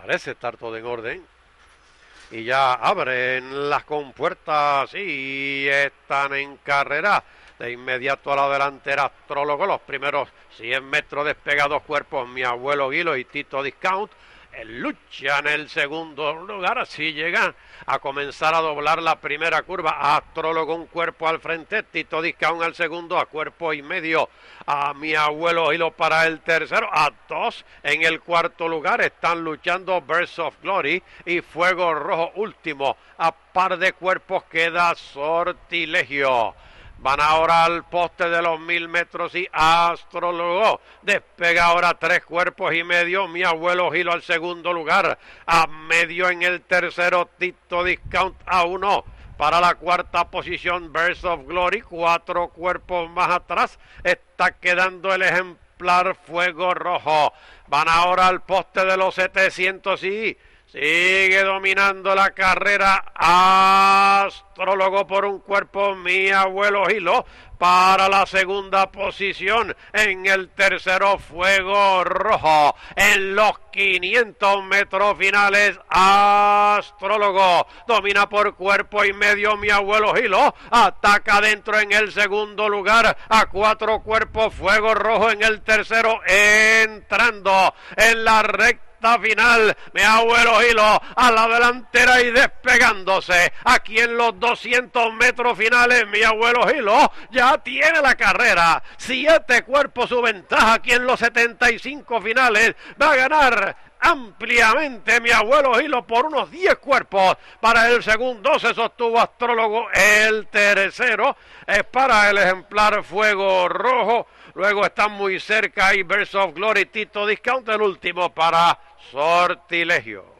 Parece estar todo en orden. Y ya abren las compuertas y están en carrera. De inmediato a la delantera Astrólogo, los primeros 100 metros despegados cuerpos, mi abuelo Guilo y Tito Discount lucha en el segundo lugar, así llegan a comenzar a doblar la primera curva, Astrólogo un cuerpo al frente, Tito Discount al segundo, a cuerpo y medio, a mi abuelo Hilo para el tercero, a dos en el cuarto lugar, están luchando Birds of Glory y Fuego Rojo último, a par de cuerpos queda Sortilegio. Van ahora al poste de los mil metros y Astrólogo despega ahora tres cuerpos y medio. Mi abuelo Gilo al segundo lugar. A medio en el tercero Tito Discount a uno. Para la cuarta posición Birds of Glory. Cuatro cuerpos más atrás. Está quedando el ejemplar Fuego Rojo. Van ahora al poste de los 700 y Sigue dominando la carrera Astrólogo por un cuerpo, mi abuelo Gilo, para la segunda posición. En el tercero, Fuego Rojo. En los 500 metros finales, Astrólogo domina por cuerpo y medio mi abuelo Gilo. Ataca dentro en el segundo lugar a cuatro cuerpos, Fuego Rojo en el tercero, entrando en la recta final. Mi abuelo Hilo a la delantera y despegándose. Aquí en los 200 metros finales, mi abuelo Hilo ya tiene la carrera. Siete cuerpos su ventaja aquí en los 75 finales. Va a ganar ampliamente mi abuelo Hilo por unos 10 cuerpos. Para el segundo se sostuvo astrólogo. El tercero es para el ejemplar Fuego Rojo. Luego están muy cerca y Verse of Glory, Tito Discount, el último para Sortilegio.